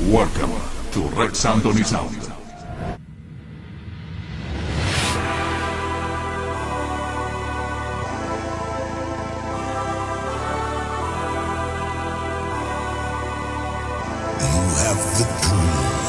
Welcome to Red Sound You have the dream.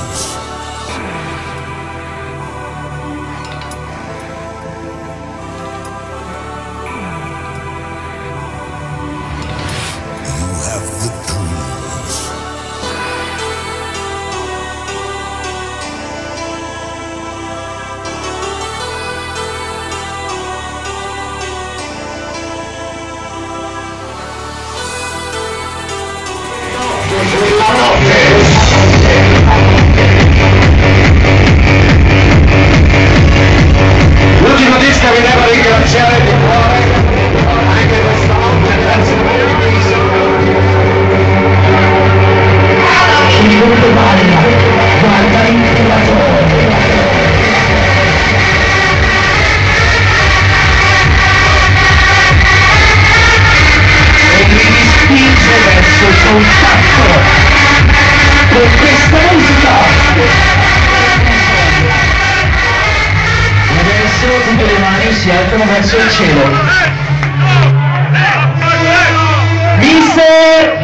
mani si alzano verso il cielo. Mister!